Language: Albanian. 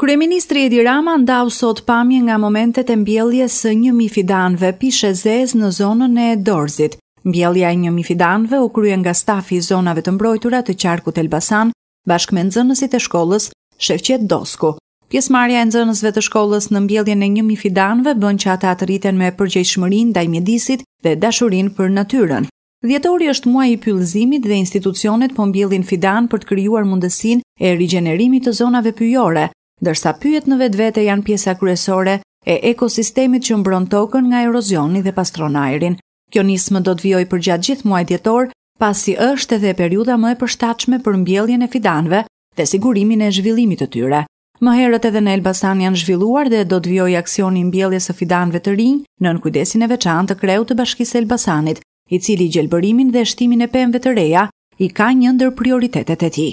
Kryeministri Edi Rama ndau sot pamje nga momentet e mbjelljes së një mijë fidanëve pishë e zezë në zonën e Dorëzit. Mbjellja e një mijë fidanëve u krye nga stafi i zonave të mbrojtura të qarkut Elbasan, bashkë me nxënësit e shkollës Shefqet Dosku. Pjesëmarrja e nxënësve të shkollës në mbjelljen e një mijë fidanëve bën që ata të rriten me përgjegjshmërinë ndaj mjedisit dhe dashurinë për natyrën. Dhjetori është muaji i pyllëzimit dhe institucionet po mbjellin fidanë për të krijuar mundësinë e rigjenerimit të zonave pyjore, ndërsa pyjet në vetvete janë pjesa kryesore e ekosistemit që mbron tokën nga erozioni dhe pastron ajrin. Kjo nismë do të vijojë përgjatë gjithë muajit dhjetor, pasi është edhe periudha më e përshtatshme për mbjelljen e fidanëve dhe sigurimin e zhvillimit të tyre. Më herët edhe në Elbasan janë zhvilluar dhe do të vijojë aksioni i mbjelljes së fidanëve të rinj nën kujdesin e veçantë të kreut të Bashkisë së Elbasanit, i cili gjelbërimin dhe shtimin e pemëve të reja i ka një ndër prioritetet e tij.